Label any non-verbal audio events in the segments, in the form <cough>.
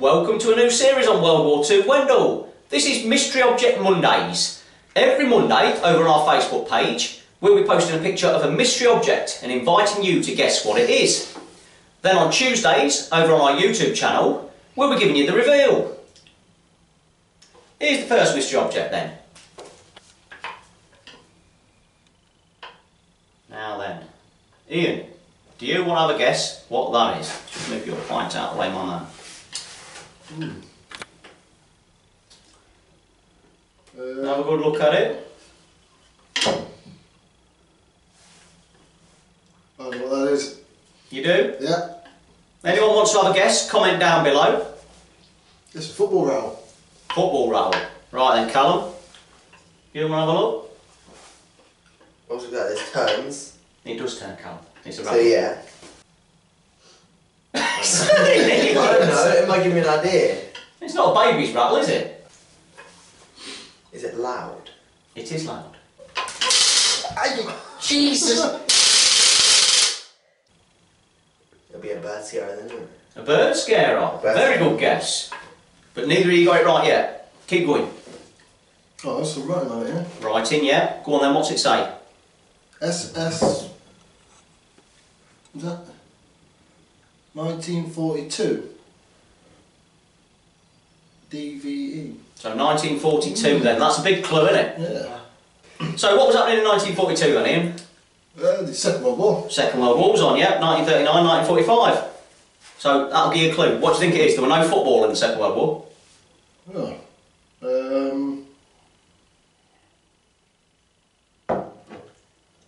new series on World War II Wendal. This is Mystery Object Mondays. Every Monday, over on our Facebook page, we'll be posting a picture of a mystery object and inviting you to guess what it is. Then on Tuesdays, over on our YouTube channel, we'll be giving you the reveal. Here's the first mystery object then. Now then, Ian, do you want to have a guess what that is? Just move your point out of the way, my man. Uh, Have a good look at it. I don't know what that is. You do? Yeah, Anyone wants to have a guess? Comment down below. it's a football row. Football rattle. Right then, Callum. You want to have a look? Also got this turns. It does turn, Callum. It's a So yeah. I don't might give me an idea. It's not a baby's rattle, is it? Is it loud? It is loud. Jesus! It'll be a bird scare then, won't it? A bird scarer. Bird Very scarer. good guess. But neither of you got it right yet. Keep going. Oh, that's the writing on it, yeah. Writing, yeah. Go on then, what's it say? SS. Is that 1942? DVE. So 1942 then. That's a big clue, isn't it? Yeah. So what was happening in 1942 then, Ian? Uh, the Second World War. Second World War was on, yeah, 1939, 1945. So that'll give you a clue. What do you think it is? There were no football in the Second World War. Oh. Um,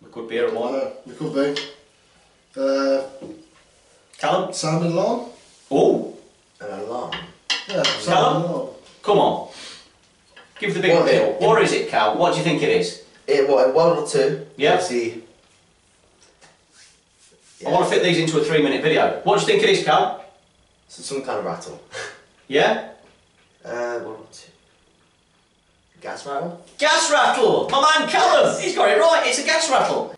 We could be here a while. uh, it could be. Uh, Callum? sound alarm? An alarm. Yeah, Callum? sound come on. Give the big What- reveal. What is it, Cal? What do you think it is? It what in World War Two? Yeah. See. I want to fit these into a three minute video. What do you think it is, Cal? So some kind of rattle. <laughs> Yeah? Uh, World War Two. Gas rattle. Gas rattle! My man Callum! He's got it right, it's a gas rattle.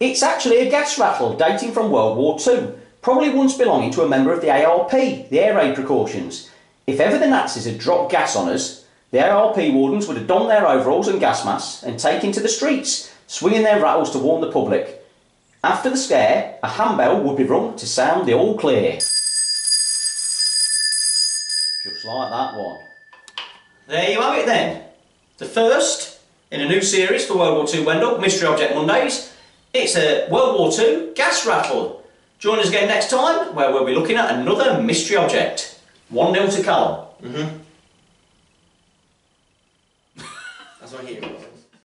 It's actually a gas rattle dating from World War II, probably once belonging to a member of the ARP, the Air Raid Precautions. If ever the Nazis had dropped gas on us, the ARP wardens would have donned their overalls and gas masks and taken to the streets, swinging their rattles to warn the public. After the scare, a handbell would be rung to sound the all clear. Just like that one. There you have it then. The first in a new series for World War II Wendal, Mystery Object Mondays. It's a World War II gas rattle. Join us again next time where we'll be looking at another mystery object. 1 0 to Callum. Mm-hmm. <laughs> That's what I hear.